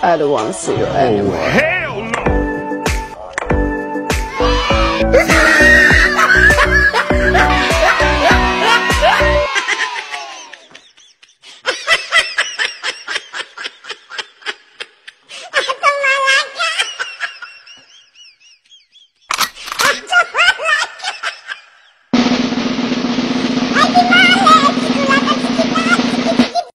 I don't want to see you anymore. Oh, hey!